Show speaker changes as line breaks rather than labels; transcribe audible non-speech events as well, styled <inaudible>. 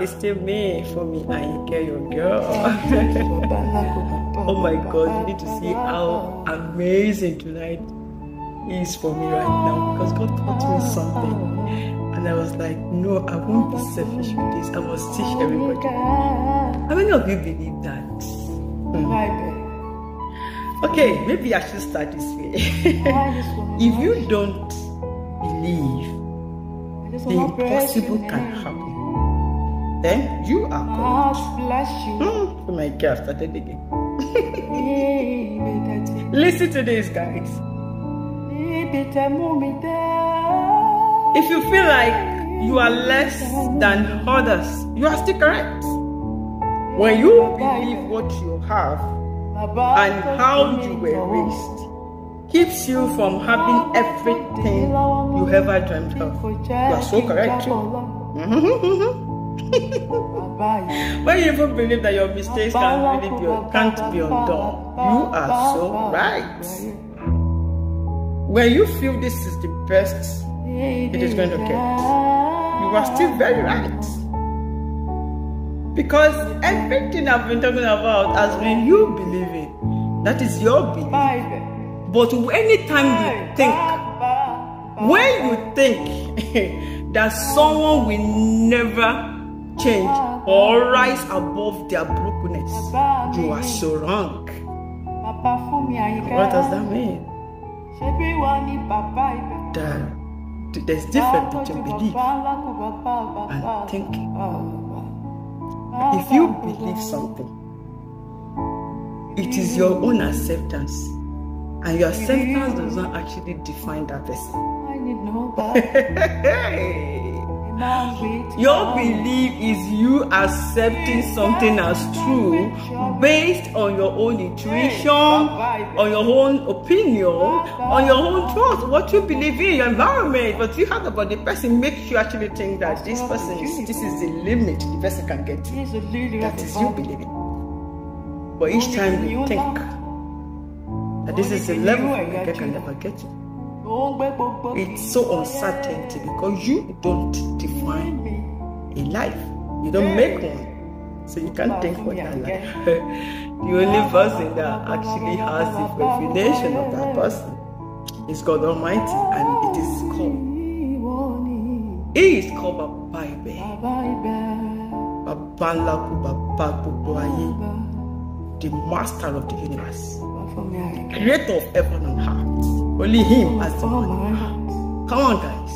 it's still me for me. I care your girl. <laughs> oh my God, you need to see how amazing tonight is for me right now because God taught me something. And I was like, no, I won't be selfish with this. I must teach everybody. How many of you believe that? Hmm. Okay, maybe I should start this way. <laughs> if you don't believe the impossible can happen, then you are God. Mm, oh my God, I started again. Listen to this, guys. If you feel like you are less than others, you are still correct. When you believe what you have and how you were raised, keeps you from having everything you ever dreamt of. You are so correct. Mm-hmm, mm-hmm, mm-hmm. When you even believe that your mistakes can really be, can't be undone, you are so right. When you feel this is the best it is going to get, you are still very right. Because everything I've been talking about has been you believing. That is your belief. But anytime you think, when you think <laughs> that someone will never change or rise above their brokenness, you are so wrong. What does that mean? That there's difference between belief and thinking. If you believe something, it is your own acceptance. And your acceptance does not actually define that person. <laughs> your belief is you accepting something as true based on your own intuition, on your own opinion, on your own trust, what you believe in, your environment, what you have about the person makes you actually think that this person is this is the limit the person can get to. That is you believing. But each time you think that this is the level I can never get to. It's so uncertainty because you don't define a life. You don't make one. So you can't think what that life. <laughs> the only person that actually has the definition of that person is God Almighty and it is called He is called a Bible. The master of the universe. Creator of heaven and earth. Only him has the money. Oh Come on, guys.